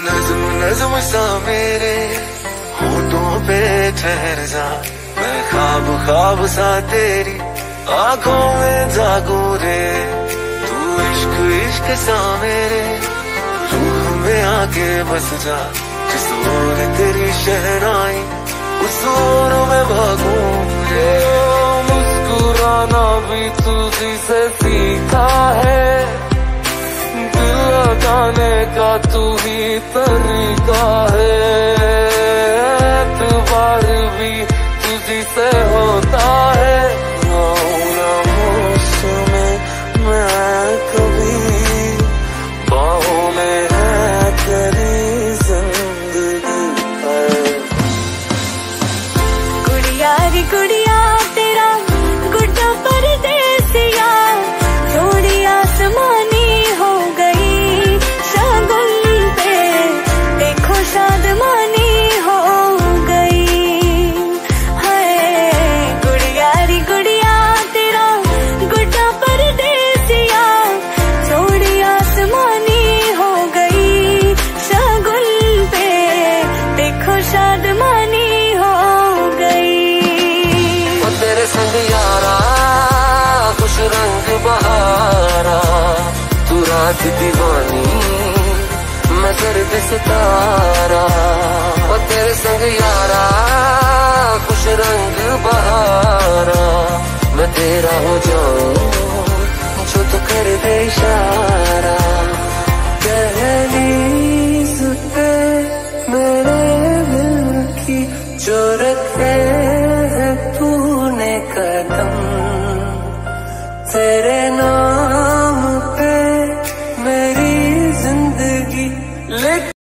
नजम नजम सा मेरे होठों पे ठहर जा। मैं खाब खाब सा तेरी आँखों में जागू रे। तू इश्क इश्क सा मेरे रूह में आके बस जा। जिस ओर तेरी शहनाई, उस ओर में भागू रे। मुस्कुराना भी तुझी से सीखा है। का तू ही तरीका है। एतबार भी तुझी से है रात दीवानी, मैं सर्द सितारा ओ तेरे संग यारा, कुछ रंग बहारा। मैं तेरा हो जाऊँ, जो तू कर दे इशारा। पे मेरे दिल की जो रखे नाम पे मेरी ज़िंदगी लिख